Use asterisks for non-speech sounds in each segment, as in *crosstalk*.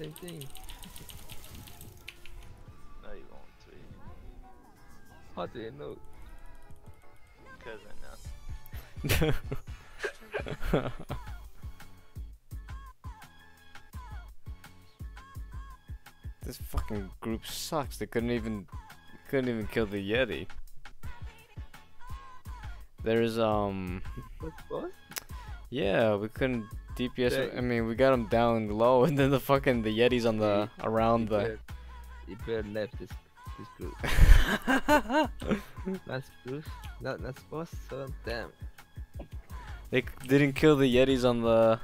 same thing. No, you won't, sweet. How do you know? Because I know. *laughs* this fucking group sucks. They couldn't even couldn't even kill the Yeti. There's um What yeah, we couldn't DPS. Yeah. I mean, we got him down low, *laughs* and then the fucking the Yeti's on the around the. better- You better left this this group. *laughs* That's Bruce. Not that's boss. So damn. They didn't kill the Yetis on the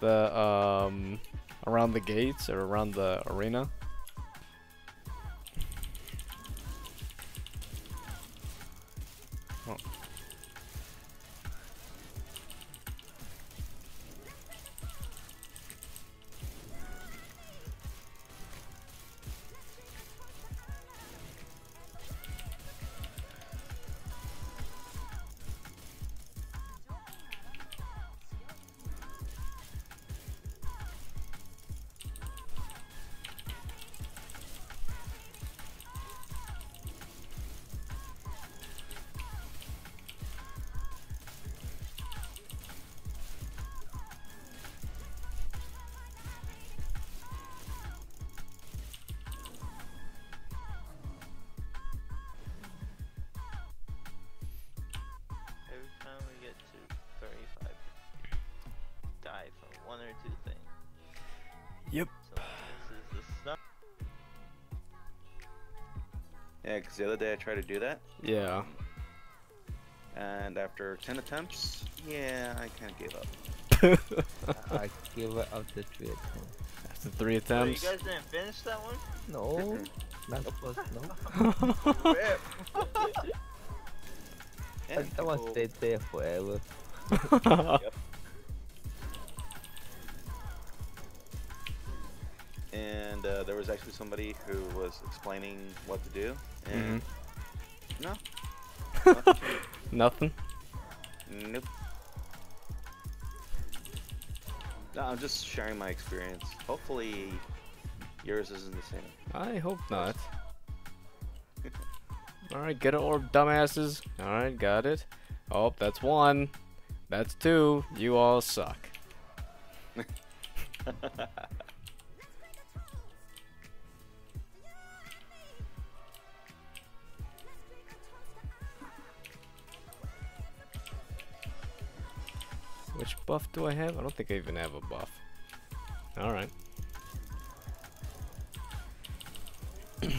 the um around the gates or around the arena. Die from one or two things. Yep. So this is the stuff. Yeah, because the other day I tried to do that, Yeah. and after 10 attempts, yeah, I kind of gave up. *laughs* I gave up the trick. after three attempts. After three Oh, you guys didn't finish that one? No, mm-hmm. not boss. No. Rip. *laughs* Yeah, *laughs* I, I want to stay there forever. And uh, there was actually somebody who was explaining what to do, and no, nothing *laughs* Nothing. nope. No, I'm just sharing my experience. Hopefully, yours isn't the same. I hope not. *laughs* Alright, get it, orb, dumbasses. Alright, got it. Oh, that's one. That's two. You all suck. *laughs* Which buff do I have? I don't think I even have a buff. Alright. *coughs*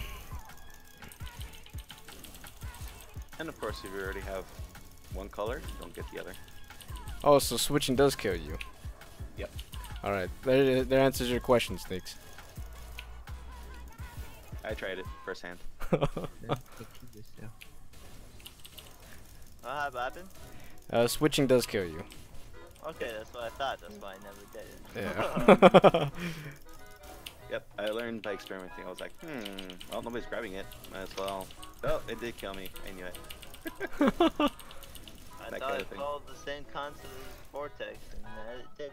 and of course, if you already have one color, don't get the other. Oh, so switching does kill you. Yep. Alright, that, that answers your question, Snakes. I tried it firsthand. Then take it. What happened? uh, switching does kill you. Okay, that's what I thought. That's why I never did it. Yeah. *laughs* Yep, I learned by experimenting. I was like, hmm, well, nobody's grabbing it. Might as well. Oh, it did kill me. I knew it. *laughs* I That thought it thing. followed the same concept as Vortex, and uh, it did.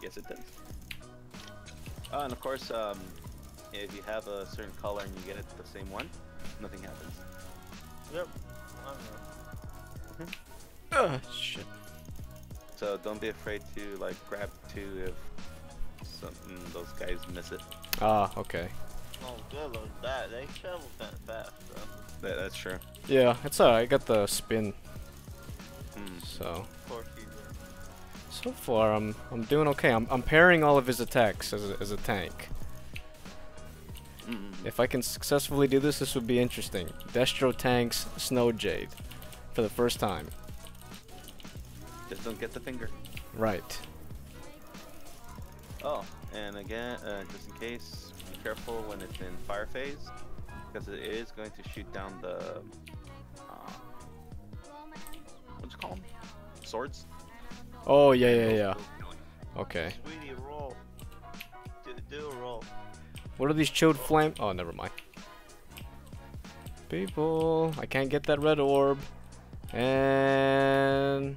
Yes, it does. Oh, and of course, um, if you have a certain color and you get it the same one, nothing happens. Yep. I don't know. Ugh, shit. So don't be afraid to like grab two if something those guys miss it. Ah, okay. Oh, good look that. They travel kind of fast, though. That, that's true. Yeah, it's alright. I got the spin, Hmm. so Of course you do. so far I'm I'm doing okay. I'm I'm parrying all of his attacks as a, as a tank. If I can successfully do this, this would be interesting. Destro tanks Snowjade for the first time. Just don't get the finger. Right. Oh, and again, uh, just in case, be careful when it's in fire phase, because it is going to shoot down the. Uh, what's it called? Swords. Oh yeah yeah yeah. Okay. Sweetie, roll. Do, do a roll. What are these chilled flame? Oh, never mind. People, I can't get that red orb. And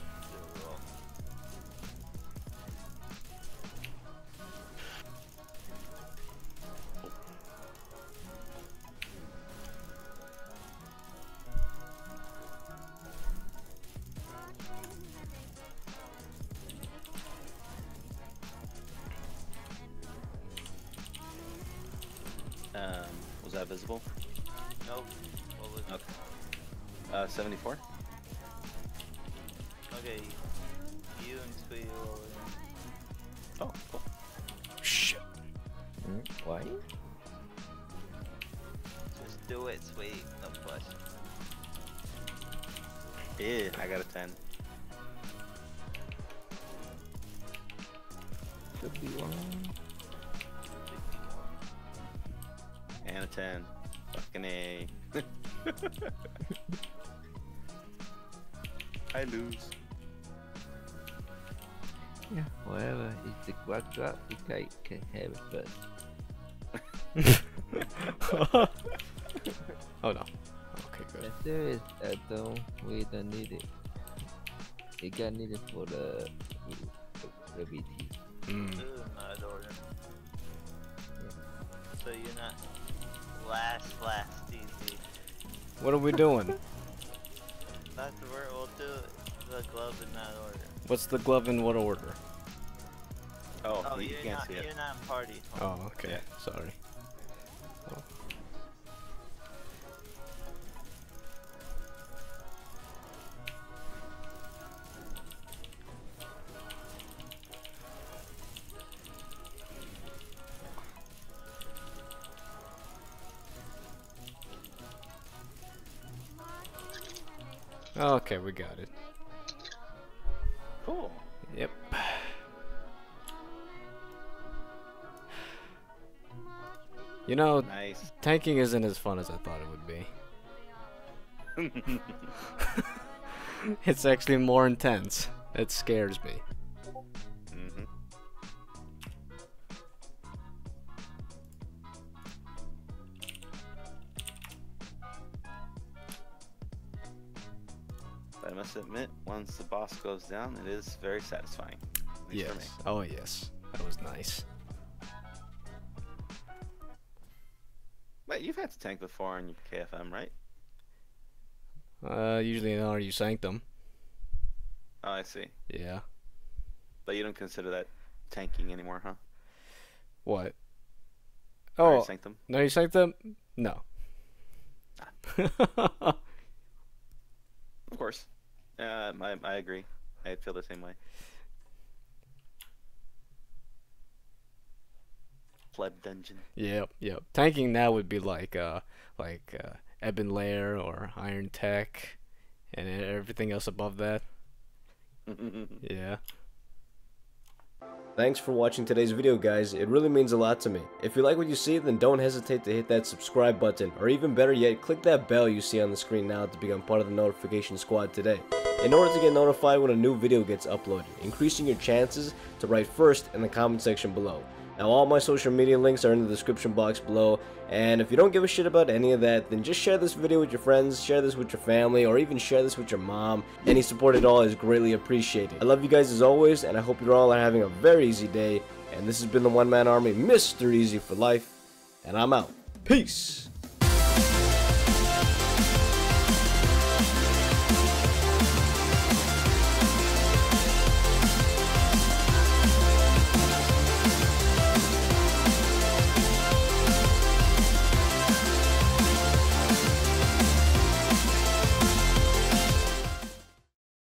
Um, was that visible? Nope. What was Okay. Uh, 74. Okay. You and Tweety roll in. Oh, cool. Shit. Hmm? Why? Just do it, Tweety. No question. Yeah, I got a 10. Should be one. And a 10. Fucking A. *laughs* I lose. Yeah, whatever. It's the quack drop, the kite can have it first. oh no. Okay, good. If there is that though, we don't need it. It got needed for the the BT. Mm. Ooh, not order. So you're not last, last easy. What are we doing? *laughs* That's the word. We'll do the glove in that order. What's the glove in what order? Oh, Oh, you, you can't not. see it. You're not in party. Oh, okay. Sorry. Okay, we got it. Cool. Yep. You know, Nice. tanking isn't as fun as I thought it would be. *laughs* *laughs* it's actually more intense. It scares me. I must admit, once the boss goes down, it is very satisfying. At least for me. Yes. Oh, yes. That was nice. Wait, you've had to tank before in your KFM, right? Uh, usually in you Sanctum. Oh, I see. Yeah. But you don't consider that tanking anymore, huh? What? Oh, Sanctum? no, you Sanctum? No. Of course. Uh, I, I agree. I feel the same way. Pleb dungeon. Yep, yep. Tanking now would be like uh like uh Ebon Lair or Iron Tech and everything else above that. Yeah. Thanks for watching today's video guys, it really means a lot to me. If you like what you see, then don't hesitate to hit that subscribe button, or even better yet, click that bell you see on the screen now to become part of the notification squad today. In order to get notified when a new video gets uploaded, increasing your chances to write first in the comment section below. Now all my social media links are in the description box below, and if you don't give a shit about any of that, then just share this video with your friends, share this with your family, or even share this with your mom. Any support at all is greatly appreciated. I love you guys as always, and I hope you all are having a very easy day, and this has been the One Man Army, Mr. Easy for Life, and I'm out. Peace!